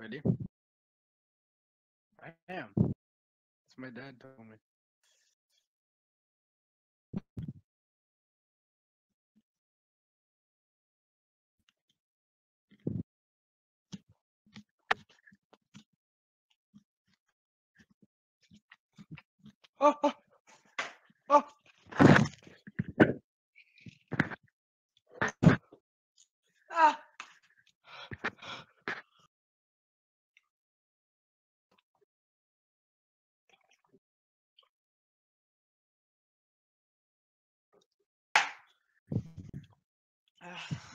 Ready? I am. That's my dad told me. Oh, oh, oh. Ah. Ah.